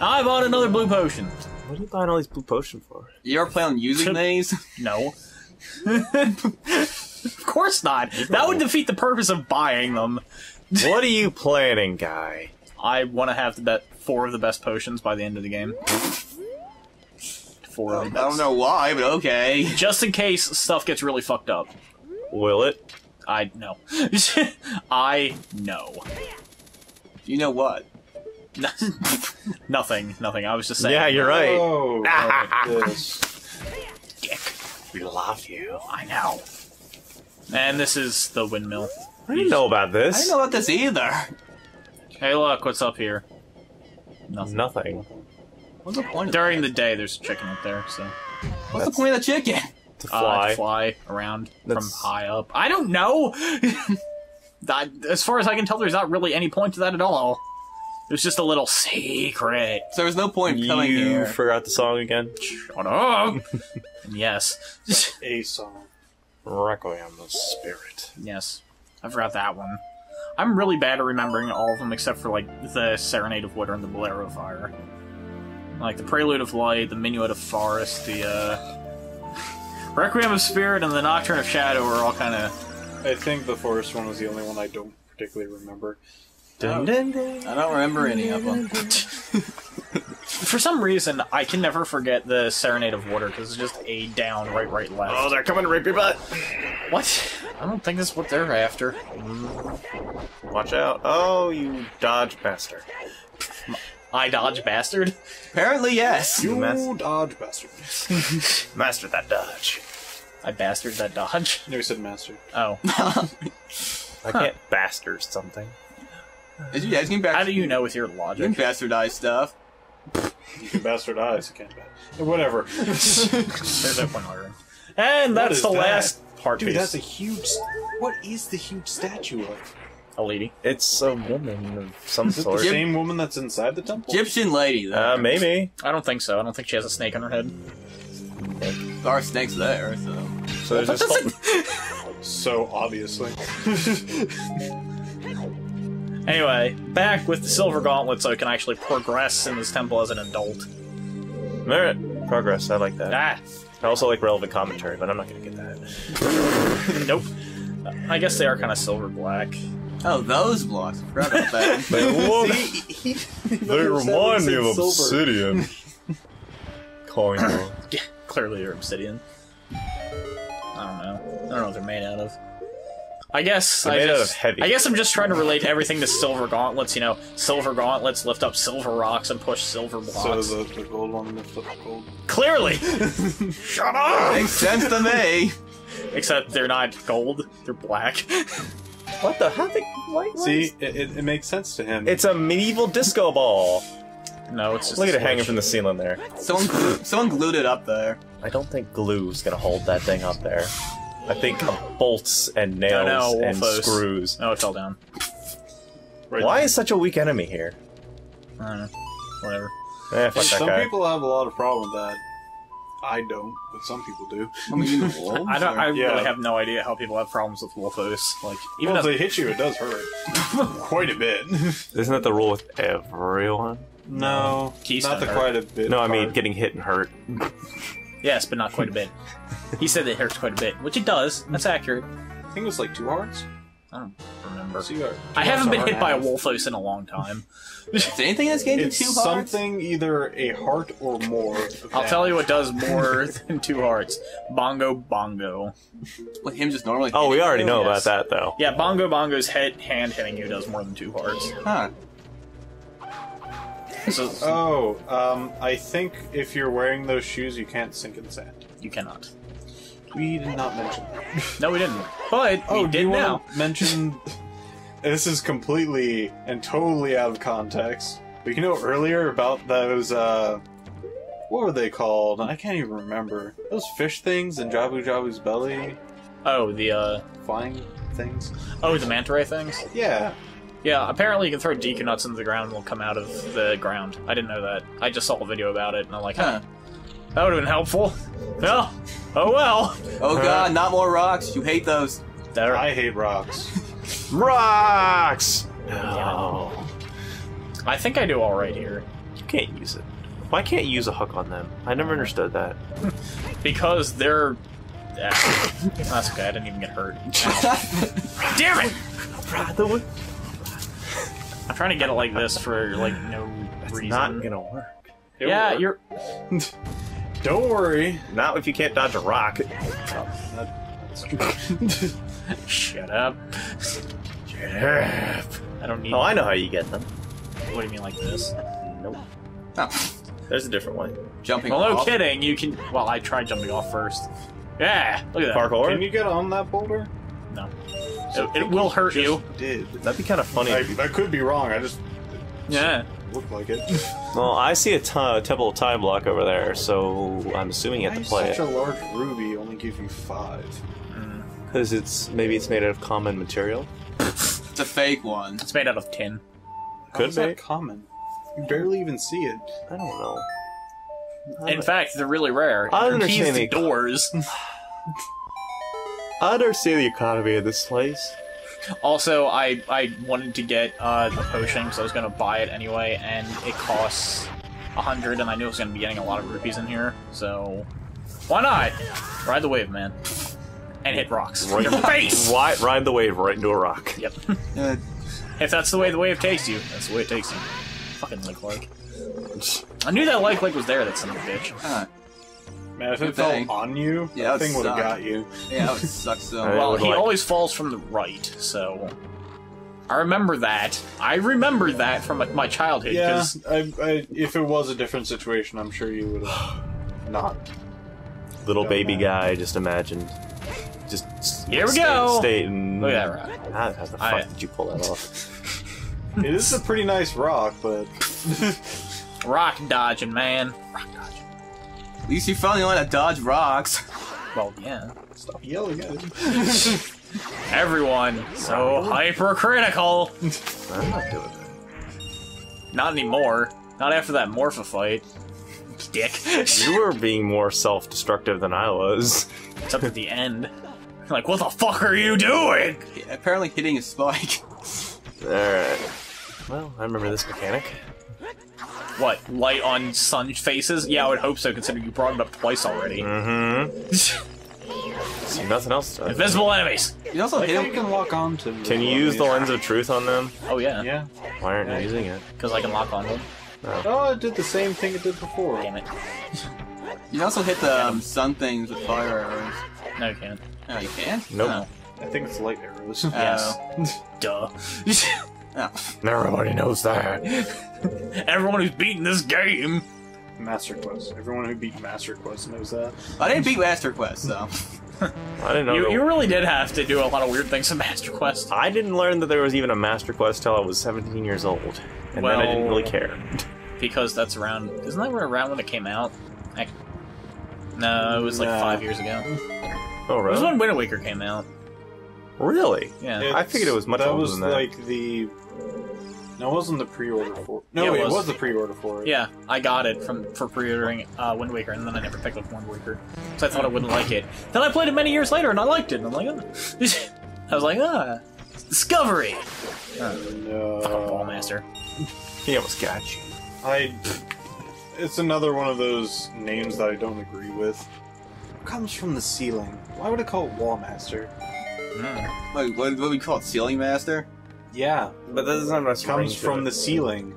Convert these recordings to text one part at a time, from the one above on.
I bought another blue potion. What are you buying all these blue potion for? You ever plan on using these? No. of course not. That would defeat the purpose of buying them. what are you planning, guy? I want to have the bet four of the best potions by the end of the game. Four I of the don't know why, but okay. Just in case stuff gets really fucked up. Will it? I know. I know. You know what? nothing. Nothing. I was just saying. Yeah, you're right. Oh, this. Dick. We love you. I know. And this is the windmill. I didn't know about I this. didn't know about this either. Hey, look, what's up here? Nothing. Nothing. What's the point? Of During the day, there's a chicken up there, so What's the point of the chicken? To uh, fly. to fly around from That's- high up. I don't know. I, as far as I can tell, there's not really any point to that at all. It was just a little secret. So there was no point in coming You here. forgot the song again? Shut up. Yes, A song. Requiem of Spirit. yes, I forgot that one. I'm really bad at remembering all of them except for like the Serenade of Water and the Bolero of Fire. Like the Prelude of Light, the Minuet of Forest, the uh, Requiem of Spirit, and the Nocturne of Shadow are all kind of I think the forest one was the only one I don't particularly remember. Dun, dun, dun. I don't remember any of them. For some reason, I can never forget the Serenade of Water because it's just A down, right, right, left. Oh, they're coming to rape your butt. what? I don't think that's what they're after. Mm. Watch out. Oh, you dodge bastard. I dodge bastard. Apparently, yes. You mess- dodge bastard. Master that dodge. I bastard that dodge. No, he said master. Oh, I can't bastard something. Did you guys can how do you know with your logic? You can logic? bastardize stuff. You can bastardize. You can't ba- Whatever. There's that one word. And that's is the that? last part Dude, piece. that's a huge. What is the huge statue of? a lady. It's a woman of some Is it the sort. same woman that's inside the temple? Egyptian lady, though. Uh, maybe. I don't think so. I don't think she has a snake on her head. There are snakes there, so. So there's That this So obviously. Anyway, back with the silver gauntlet so I can actually progress in this temple as an adult. Merit. Progress. I like that. Ah, I also like relevant commentary, but I'm not gonna get that. nope. I guess they are kind of silver black. Oh, those blocks. I forgot about that. they remind me of obsidian. Coin. though. Yeah, clearly they're obsidian. I don't know. I don't know what they're made out of. I guess They're I just, of heavy. I guess I'm just trying to relate everything to silver gauntlets. You know, silver gauntlets lift up silver rocks and push silver So blocks. the, the gold one lifts up gold. Clearly, shut up. Makes sense to me. Except they're not gold; they're black. What the? How they? Why? See, it, it, it makes sense to him. It's a medieval disco ball. no, it's just Look at it hanging from the ceiling there. Someone, glue, someone glued it up there. I don't think glue's gonna hold that thing up there. I think bolts and nails no, and Wolfos. screws. No, it fell down. right Why is such a weak enemy here? I don't know. Whatever. Eh, fuck that Some guy. people have a lot of problem with that. I don't, but some people do. I mean, the wolves. I don't. I Yeah. really have no idea how people have problems with Wolfos. Like even Well, if they hit you, it does hurt. quite a bit. Isn't that the rule with everyone? no, Keystone not the hurt. quite a bit. No, I mean part. getting hit and hurt. Yes, but not quite a bit. he said it hurts quite a bit, which it does. That's accurate. I think it was like two hearts. I don't remember. So you got I haven't been hit by a and half. Wolfos in a long time. Is anything that's getting It's two hearts? something either a heart or more. I'll tell you what does more than two hearts. Bongo Bongo. With him just normally. Oh, we already you? know Yes. about that though. Yeah, Bongo Bongo's head hand hitting you does more than two hearts. Huh. So Oh, um, I think if you're wearing those shoes, you can't sink in sand. you cannot. We did not mention that. No, we didn't. But Oh, we do did you now. mention? this is completely and totally out of context. But you know earlier about those, uh, what were they called? I can't even remember. Those fish things in Jabu Jabu's belly, Oh, the uh flying things. oh the manta ray things. Yeah, Yeah, apparently you can throw Deku nuts into the ground and they'll come out of the ground. I didn't know that. I just saw a video about it and I'm like, huh, Huh. that would have been helpful. Well, oh well. Oh god, not more rocks. You hate those. There. I hate rocks. Rocks. No. I think I do all right here. you can't use it? Why can't you use a hook on them? I never understood that. Because they're. Ah, that's okay. I didn't even get hurt. Damn it! I'm trying to get it like this for like no It's reason. not gonna work. It yeah, worked. you're. Don't worry. Not if you can't dodge a rock. Shut up. I don't need. Oh, I know how you get them. What do you mean like this? Nope. Oh, There's a different way. jumping Well, no off. kidding. You can. Well, I tried jumping off first. Yeah, look at that. Parkour? Can you get on that boulder? No, it, it will hurt you. Did. That'd be kind of funny. I, I could be wrong. I just Yeah. look like it. Well, I see a t- Temple Time block over there, so I'm assuming you have Why to play such it. a large ruby only give you five? Mm. Because it's maybe it's made out of common material. It's a fake one. It's made out of tin. How Could is that be. common? You barely even see it. I don't know. In fact, they're really rare. I They're understand the- doors. I understand the economy of this place. Also, I I wanted to get uh, the potion because I was gonna buy it anyway, and it costs a hundred, and I knew I was gonna be getting a lot of rupees in here, so why not? Ride the wave, man, and hit rocks. Right- In your face. Ride, ride the wave right into a rock. Yep. Uh, if that's the way the wave takes you, that's the way it takes you. Fucking like like. I knew that like like was there. That son of a bitch. uh, Man, if Good it fell on you, Yeah, that that thing would have got you. yeah, that would suck so Well, he like- always falls from the right, so I remember that. I remember that from my childhood. Yeah, 'cause- I, I, if it was a different situation, I'm sure you would have not. Little baby matter. guy, just imagined. Just s- Here we stay, go. Stay in. Look at that rock. How, how the fuck I- did you pull that off? It is a pretty nice rock, but Rock dodging, man. Rock dodging. At least you finally learned to dodge rocks. Well, yeah. stop yelling at him. Everyone so hypercritical. I'm not doing that. Not anymore. Not after that Morpha fight. Dick. You were being more self-destructive than I was. Except at the end. Like, what the fuck are you doing? Apparently hitting a spike. Alright. Well, I remember this mechanic. What, light on sun faces? Yeah, I would hope so, considering you brought it up twice already. Mm-hmm. See, nothing else to Invisible enemies! You can also Like hit how you can lock on to. Can you use the lens of truth on them? Oh, yeah. Yeah. Why aren't you using it? Because I can lock on them. Oh, it did the same thing it did before. Damn it. You can also hit the um, sun things with fire arrows. No, you can't. No, you can't. Nope. No. I think it's light arrows. Yes. Oh. Duh. Oh. Everybody knows that. Everyone who's beaten this game. Master Quest. Everyone who beat Master Quest knows that. I didn't beat Master Quest, so. I didn't know. You, you really did have to do a lot of weird things in Master Quest. I didn't learn that there was even a Master Quest till I was 17 years old, and then I didn't really care. Because that's around. Isn't that around when it came out? Heck. No, it was like No. five years ago. Oh, It was when Wind Waker came out. Really? Yeah. I figured it was much that older was than that. like the. No, it wasn't the pre-order for. No, Yeah, it wait, it was. was the pre-order for it. Yeah, I got it from for pre-ordering uh, Wind Waker, and then I never picked up Wind Waker because I thought I wouldn't like it. Then I played it many years later, and I liked it. And I'm like, oh. I was like, ah, Discovery. No. Fucking Wallmaster. he almost got you. I. It's another one of those names that I don't agree with. It comes from the ceiling. Why would it call it Wallmaster? Mm. Like, what, what we call it? Ceiling Master? Yeah, But that doesn't have much it comes from the ceiling.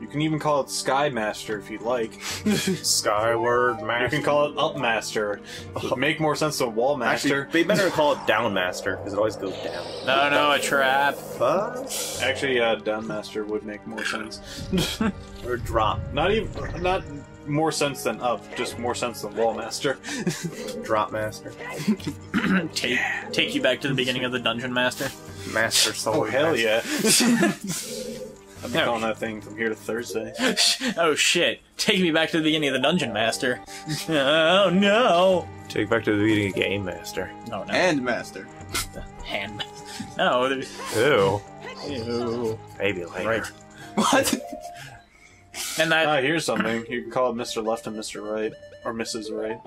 You can even call it Sky Master if you'd like. Skyward Master. You Master. can call it Up Master. Would make more sense than Wall Master. Actually, they better call it Down Master because it always goes down. No, no, a trap. Fuck. Actually, uh, Down Master would make more sense. Or drop. Not even, not more sense than Up, just more sense than Wall Master. Drop Master. Take take you back to the beginning of the Dungeon Master. Master Soul. Oh hell yeah! I'm No. calling that thing from here to Thursday. oh shit! Take me back to the beginning of the Dungeon Master. Oh no! Take back to the beginning of Game Master. No, no. And Master. Hand. No. there's- Ew. Ew. Maybe later. Right. What? And that Ah, here's something. You can call it Mr. Left and Mr. Right. Or Mrs. Right.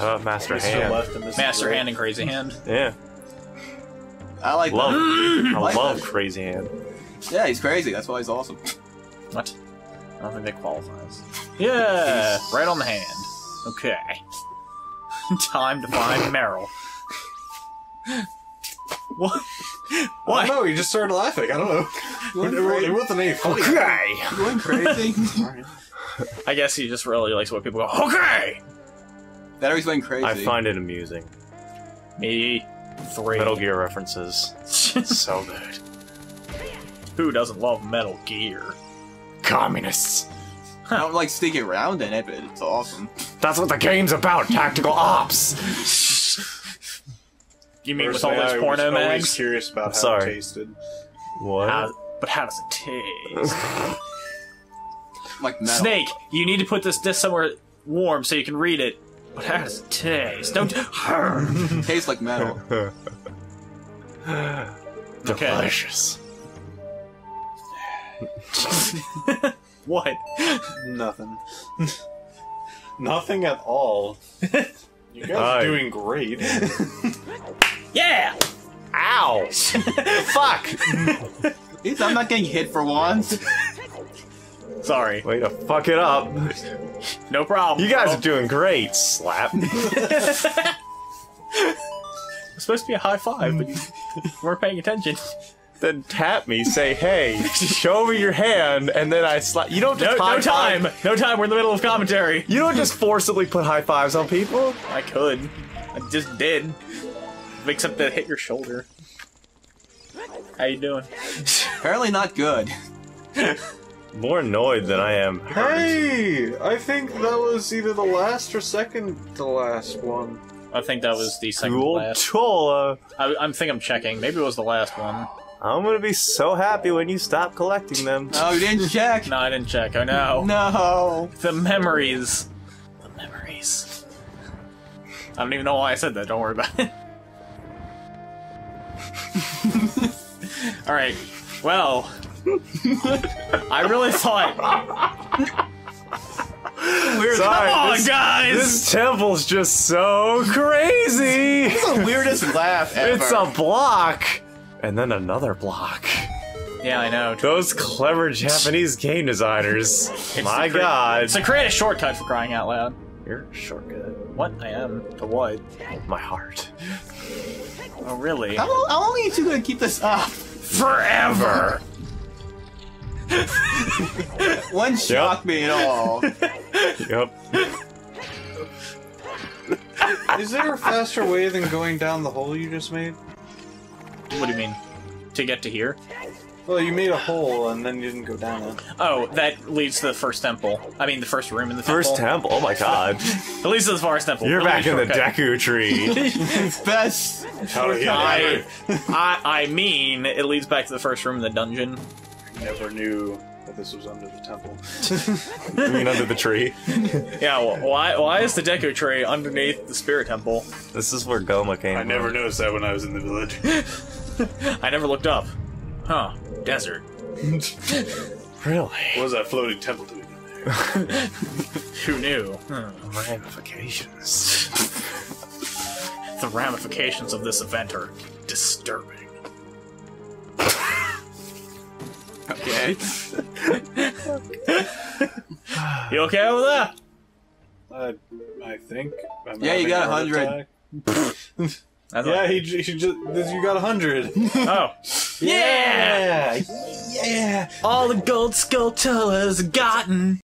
Uh, Master Mr. Hand. Left and Mrs. Master right. Hand and Crazy Hand. Yeah. I like Love. that. I like love that. Crazy Hand. Yeah, he's crazy. That's why he's awesome. What? I don't think that qualifies. Yeah, right on the hand. Okay. Time to find Meryl. what? I What? don't know, he just started laughing. I don't know. Going It, crazy. it wasn't any funny. Okay. Going crazy. I guess he just really likes what people go. Okay. that always went crazy. I find it amusing. Me three. Metal Gear references. so good. Who doesn't love Metal Gear? Communists. I don't like sticking around in it, but it's awesome. That's what the game's about. Tactical ops. You mean with all Personally, those I porno was always mags? curious about I'm how sorry. it tasted. What? How- but how does it taste? Like metal. Snake, you need to put this disc somewhere warm so you can read it. But how does it taste? Don't. Tastes like metal. Delicious. What? Nothing. Nothing at all. You guys Hi. are doing great. Yeah! Ow! Fuck! At least I'm not getting hit for once. Sorry. Way to fuck it up. No problem. You guys bro. are doing great. Slap. It's supposed to be a high five, but you weren't paying attention. then tap me, say, hey, show me your hand, and then I slap. You don't No, just no high time! five- No time, we're in the middle of commentary. You don't just forcibly put high fives on people. I could. I just did. Except to hit your shoulder. How you doing? Apparently not good. More annoyed than I am. hurt. hey! I think that was either the last or second to last one. I think that was the second to Cool last. Tola. I, I'm think I'm checking. Maybe it was the last one. I'm gonna be so happy when you stop collecting them. No, you didn't check. No, I didn't check. Oh no. No. The memories. The memories. I don't even know why I said that. Don't worry about it. Alright. Well. I really thought. Weird. Sorry, Come on, this, guys! this temple's just so crazy. It's the weirdest laugh ever. It's a block, and then another block. Yeah, I know. Those clever Japanese game designers. My the God, It's a create a shortcut for crying out loud. you're a shortcut. What? I am. To what? My heart. Oh, really? How long, how long are you two gonna keep this up? Forever! One shocked me at all. Yep. Is there a faster way than going down the hole you just made? What do you mean? To get to here? Well, you made a hole and then you didn't go down it. Oh, that leads to the first temple. I mean, the first room in the First temple. temple. Oh my God. It leads to the forest temple. You're back in the. Deku tree. Best. How to I, I, I mean, it leads back to the first room in the dungeon. never knew that this was under the temple. I mean, under the tree. Yeah, well, why, why is the Deku tree underneath the spirit temple? This is where Gohma came I from. never noticed that when I was in the village. I never looked up. Huh. Desert. Really? What was that floating temple doing in there? Who knew? Hmm. Ramifications. The ramifications of this event are disturbing. Okay. You okay with that? I, I think. I'm Yeah, you got a 100. Yeah, he, he just you got a hundred. Oh. Yeah! yeah. All the gold skulltulas gotten.